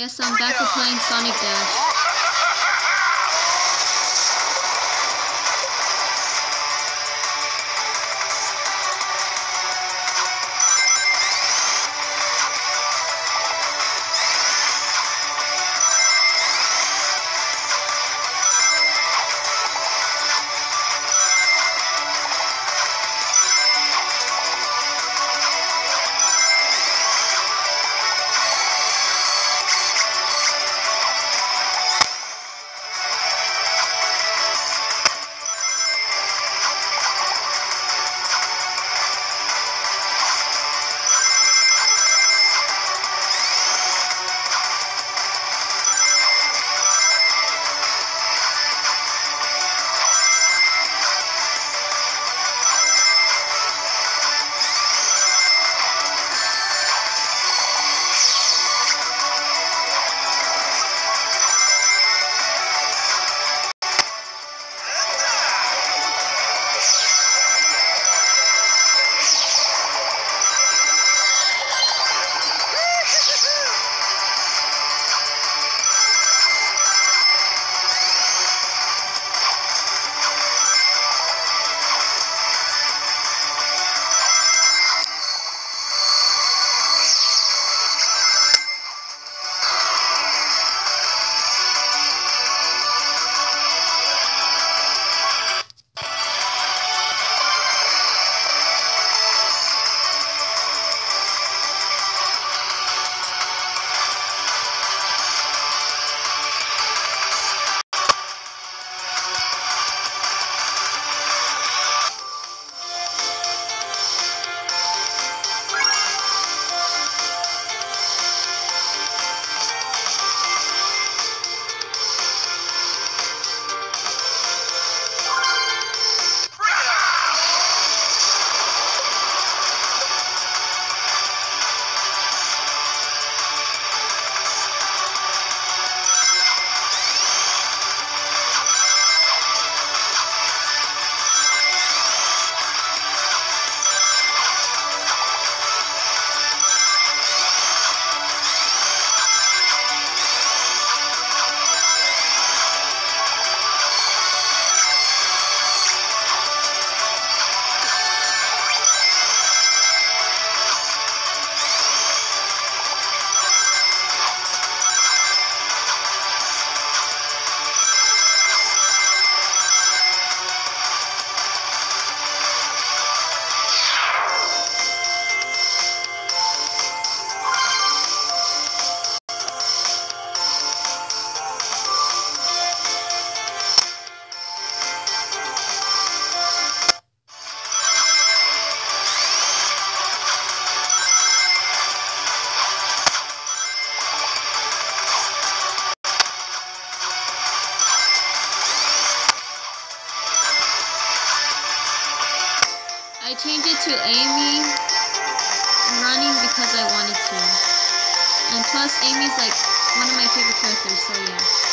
Yes, I'm back to playing Sonic Dash. I changed it to Amy running because I wanted to. And plus, Amy's like one of my favorite characters, so yeah.